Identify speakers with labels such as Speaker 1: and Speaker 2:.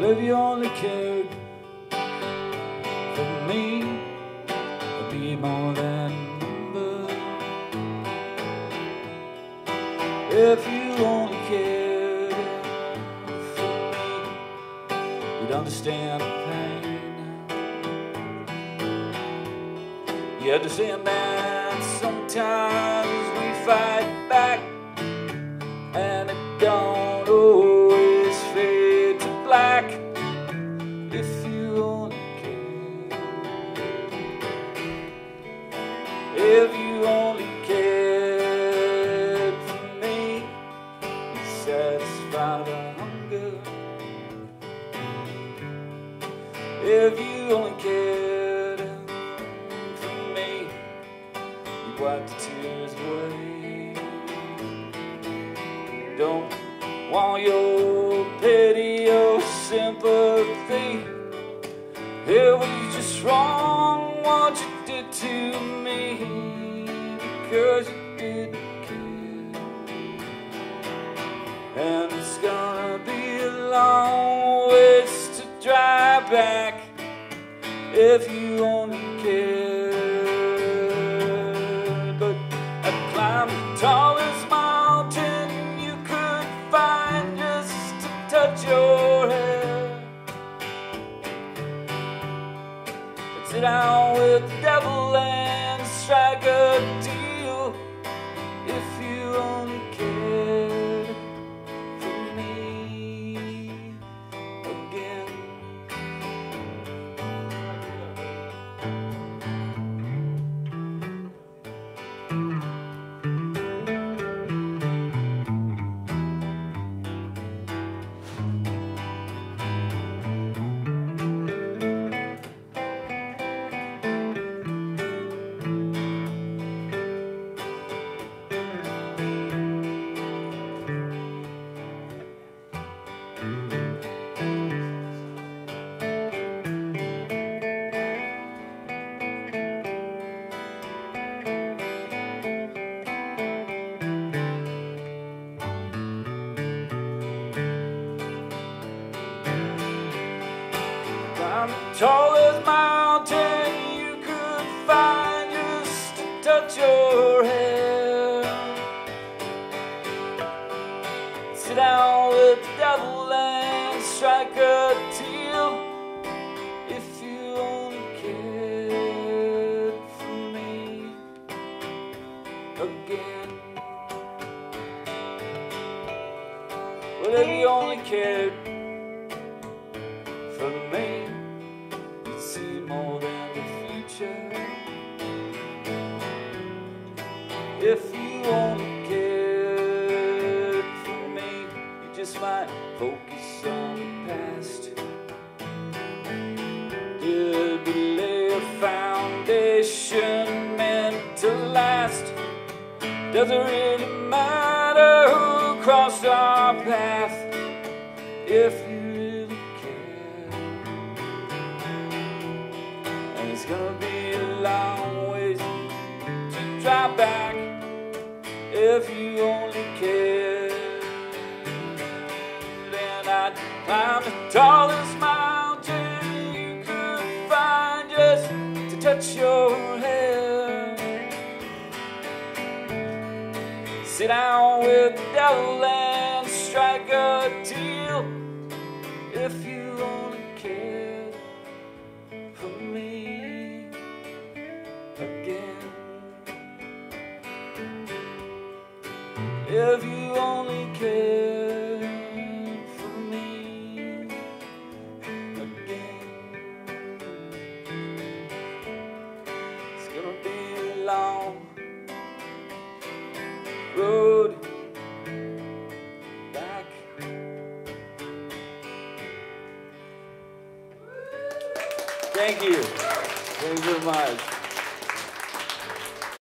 Speaker 1: Well, if you only cared for me, I'd be more than number. If you only cared for me, you'd understand the pain. You understand that sometimes we fight If you only cared for me, you wipe the tears away. Don't want your pity or oh, sympathy. It was just wrong what you did to me because you didn't care. And it's gonna if you only cared. But I climbed the tallest mountain you could find just to touch your hair. And sit down with the devil and strike a tallest mountain you could find just to touch your hair. Sit down with the devil and strike a deal if you only cared for me again. Well, if you only cared If you only cared for me, you just might focus on the past. Did we lay a foundation meant to last? Does it really matter who crossed our path? If you really care, and it's gonna be a long ways to drive back. If you only cared, then I'd climb the tallest mountain you could find just to touch your hair. Sit down with the devil and strike a deal if you only cared If you only cared for me again. It's gonna be a long road back. Thank you. Thank you very much.